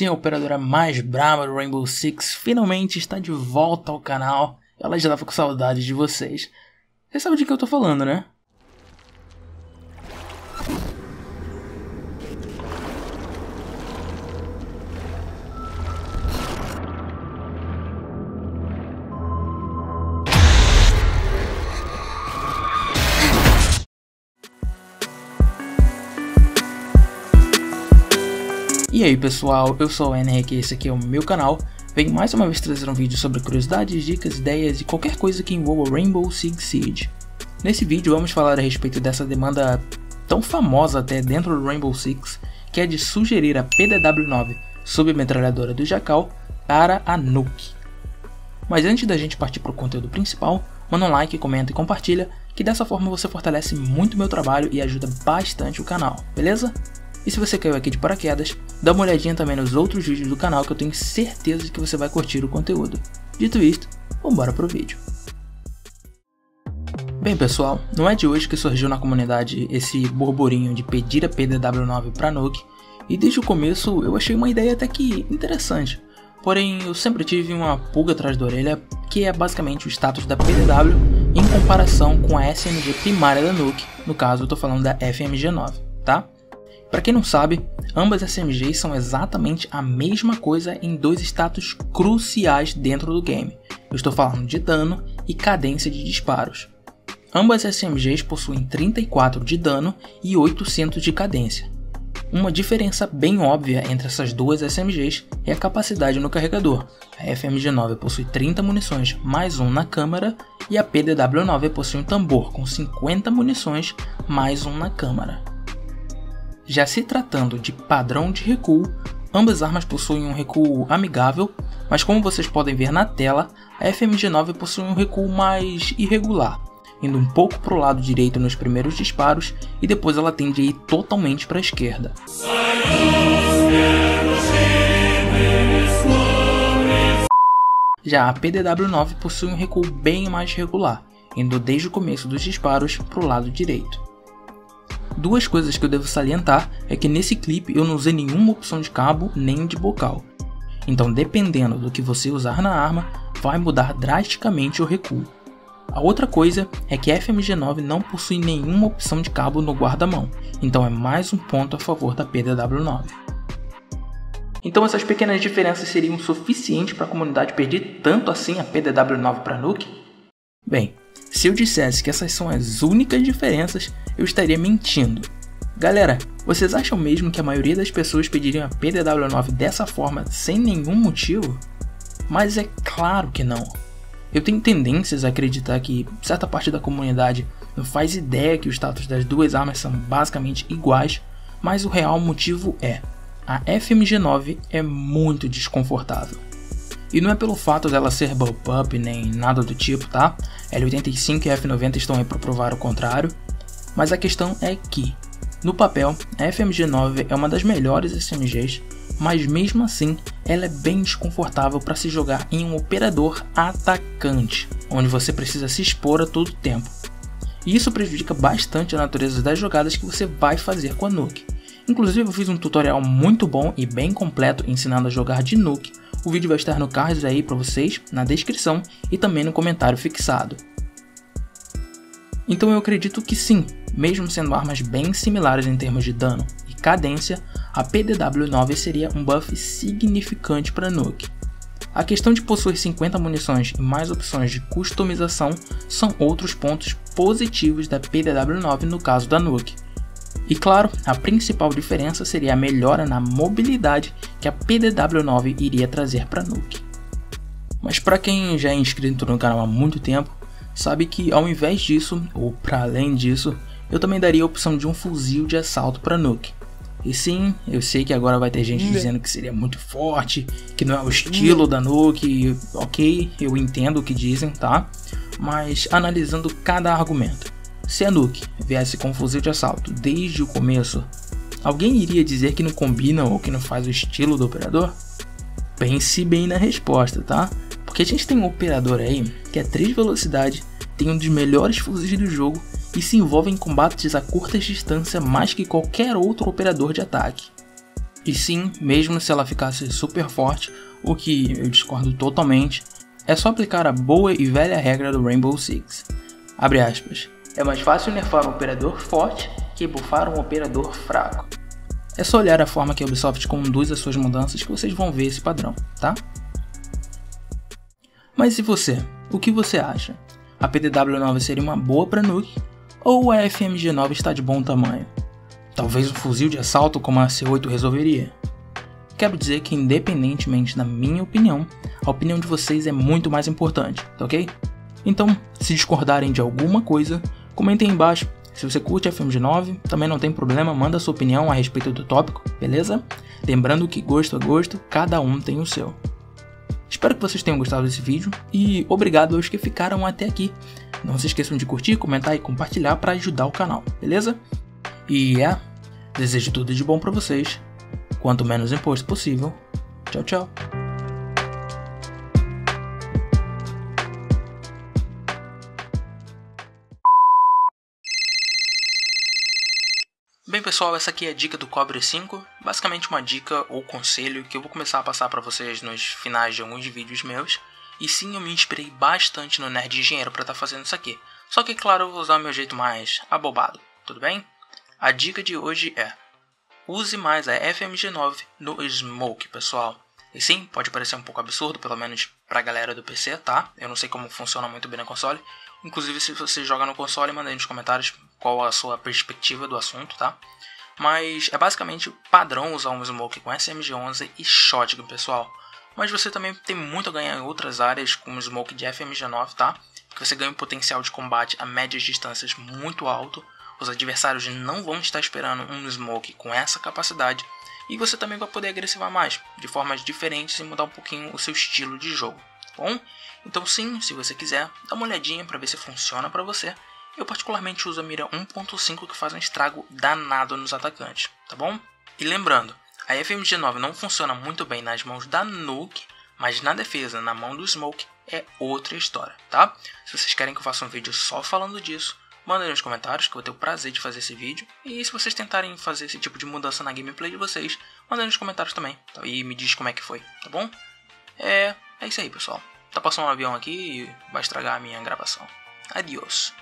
Sim, a operadora mais brava do Rainbow Six finalmente está de volta ao canal. Ela já estava com saudade de vocês. Você sabe de que eu tô falando, né? E aí pessoal, eu sou o Henrique e esse aqui é o meu canal. Venho mais uma vez trazer um vídeo sobre curiosidades, dicas, ideias e qualquer coisa que envolva Rainbow Six Siege. Nesse vídeo vamos falar a respeito dessa demanda tão famosa até dentro do Rainbow Six, que é de sugerir a PDW-9, submetralhadora do Jackal, para a Nuke. Mas antes da gente partir para o conteúdo principal, manda um like, comenta e compartilha, que dessa forma você fortalece muito meu trabalho e ajuda bastante o canal, beleza? E se você caiu aqui de paraquedas, dá uma olhadinha também nos outros vídeos do canal que eu tenho certeza de que você vai curtir o conteúdo. Dito isto, vambora pro vídeo. Bem pessoal, não é de hoje que surgiu na comunidade esse burburinho de pedir a PDW9 para Nuke, e desde o começo eu achei uma ideia até que interessante, porém eu sempre tive uma pulga atrás da orelha que é basicamente o status da PDW em comparação com a SMG primária da Nuke, no caso eu estou falando da FMG9, tá? Para quem não sabe, ambas SMGs são exatamente a mesma coisa em dois status cruciais dentro do game. Eu estou falando de dano e cadência de disparos. Ambas SMGs possuem 34 de dano e 800 de cadência. Uma diferença bem óbvia entre essas duas SMGs é a capacidade no carregador. A FMG9 possui 30 munições mais um na câmara e a PDW9 possui um tambor com 50 munições mais um na câmara. Já se tratando de padrão de recuo, ambas armas possuem um recuo amigável, mas como vocês podem ver na tela, a FMG9 possui um recuo mais irregular, indo um pouco para o lado direito nos primeiros disparos e depois ela tende a ir totalmente para a esquerda. Já a PDW-9 possui um recuo bem mais regular, indo desde o começo dos disparos para o lado direito. Duas coisas que eu devo salientar é que nesse clipe eu não usei nenhuma opção de cabo nem de bocal. Então dependendo do que você usar na arma, vai mudar drasticamente o recuo. A outra coisa é que a FMG9 não possui nenhuma opção de cabo no guarda-mão, então é mais um ponto a favor da PDW9. Então essas pequenas diferenças seriam suficientes para a comunidade pedir tanto assim a PDW9 para Nuke? Bem, se eu dissesse que essas são as únicas diferenças, eu estaria mentindo. Galera, vocês acham mesmo que a maioria das pessoas pediriam a PDW9 dessa forma sem nenhum motivo? Mas é claro que não. Eu tenho tendências a acreditar que certa parte da comunidade não faz ideia que o status das duas armas são basicamente iguais, mas o real motivo é: a FMG9 é muito desconfortável. E não é pelo fato dela ser bullpup nem nada do tipo, tá? L85 e F90 estão aí para provar o contrário. Mas a questão é que, no papel, a FMG9 é uma das melhores SMGs, mas mesmo assim ela é bem desconfortável para se jogar em um operador atacante, onde você precisa se expor a todo tempo. E isso prejudica bastante a natureza das jogadas que você vai fazer com a Nuke. Inclusive eu fiz um tutorial muito bom e bem completo ensinando a jogar de Nuke o vídeo vai estar no card aí para vocês, na descrição e também no comentário fixado. Então eu acredito que sim, mesmo sendo armas bem similares em termos de dano e cadência, a PDW-9 seria um buff significante para Nuke. A questão de possuir 50 munições e mais opções de customização são outros pontos positivos da PDW-9 no caso da Nuke, e claro, a principal diferença seria a melhora na mobilidade que a PDW-9 iria trazer para Nuke. Mas para quem já é inscrito no canal há muito tempo, sabe que ao invés disso, ou para além disso, eu também daria a opção de um fuzil de assalto para Nuke. E sim, eu sei que agora vai ter gente né. dizendo que seria muito forte, que não é o estilo da Nuke, ok, eu entendo o que dizem, tá? Mas analisando cada argumento. Se a Nuke viesse com um fuzil de assalto desde o começo, alguém iria dizer que não combina ou que não faz o estilo do operador? Pense bem na resposta, tá? Porque a gente tem um operador aí que é 3 velocidade, tem um dos melhores fuzis do jogo e se envolve em combates a curtas distâncias mais que qualquer outro operador de ataque. E sim, mesmo se ela ficasse super forte, o que eu discordo totalmente, é só aplicar a boa e velha regra do Rainbow Six. Abre aspas. É mais fácil nerfar um operador forte que buffar um operador fraco. É só olhar a forma que a Ubisoft conduz as suas mudanças que vocês vão ver esse padrão, tá? Mas e você? O que você acha? A PDW-9 seria uma boa para nuke? Ou a FMG-9 está de bom tamanho? Talvez um fuzil de assalto como a C8 resolveria? Quero dizer que independentemente da minha opinião, a opinião de vocês é muito mais importante, tá ok? Então, se discordarem de alguma coisa, comentem aí embaixo. Se você curte a FMG9, também não tem problema, manda sua opinião a respeito do tópico, beleza? Lembrando que gosto é gosto, cada um tem o seu. Espero que vocês tenham gostado desse vídeo e obrigado aos que ficaram até aqui. Não se esqueçam de curtir, comentar e compartilhar para ajudar o canal, beleza? E é, desejo tudo de bom para vocês. Quanto menos imposto possível. Tchau, tchau. Pessoal, essa aqui é a dica do Cobre 5, basicamente uma dica ou conselho que eu vou começar a passar para vocês nos finais de alguns vídeos meus. E sim, eu me inspirei bastante no Nerd Engenheiro para estar tá fazendo isso aqui. Só que claro, eu vou usar o meu jeito mais abobado, tudo bem? A dica de hoje é: use mais a FMG9 no Smoke, pessoal. E sim, pode parecer um pouco absurdo, pelo menos pra galera do PC, tá? Eu não sei como funciona muito bem no console. Inclusive, se você joga no console, manda aí nos comentários qual a sua perspectiva do assunto, tá? Mas é basicamente padrão usar um Smoke com SMG11 e Shotgun, pessoal. Mas você também tem muito a ganhar em outras áreas com o Smoke de FMG9, tá? Porque você ganha um potencial de combate a médias distâncias muito alto. Os adversários não vão estar esperando um Smoke com essa capacidade e você também vai poder agressivar mais, de formas diferentes e mudar um pouquinho o seu estilo de jogo, bom? Então sim, se você quiser, dá uma olhadinha para ver se funciona para você. Eu particularmente uso a mira 1.5 que faz um estrago danado nos atacantes, tá bom? E lembrando, a FMG9 não funciona muito bem nas mãos da Nuke, mas na defesa, na mão do Smoke, é outra história, tá? Se vocês querem que eu faça um vídeo só falando disso, Mandem nos comentários que eu vou ter o prazer de fazer esse vídeo. E se vocês tentarem fazer esse tipo de mudança na gameplay de vocês, mandem nos comentários também. Tá? E me diz como é que foi, tá bom? É, é isso aí, pessoal. Tá passando um avião aqui e vai estragar a minha gravação. Adiós.